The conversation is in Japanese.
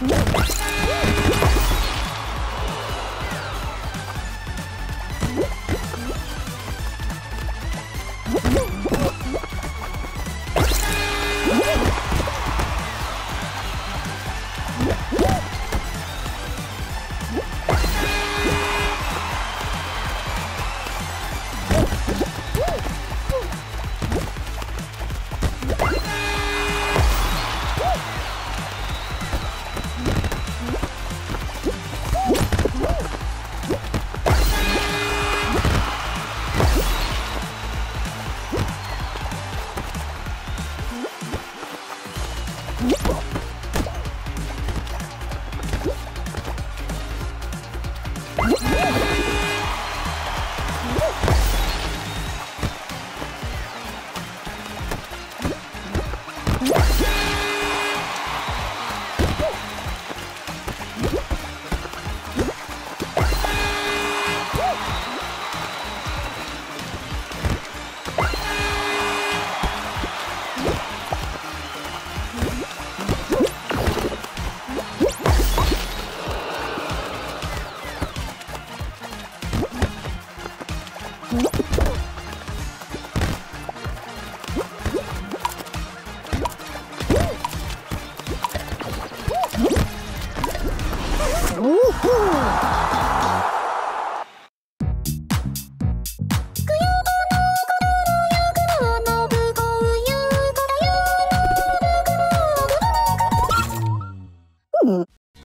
Woo! Mm-hmm.